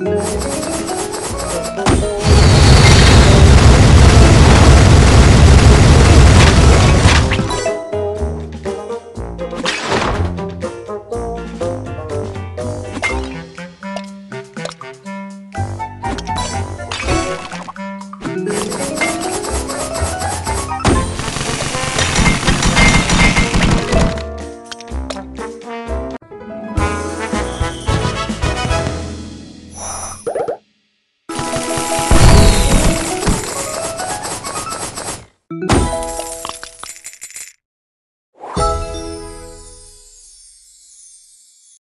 Música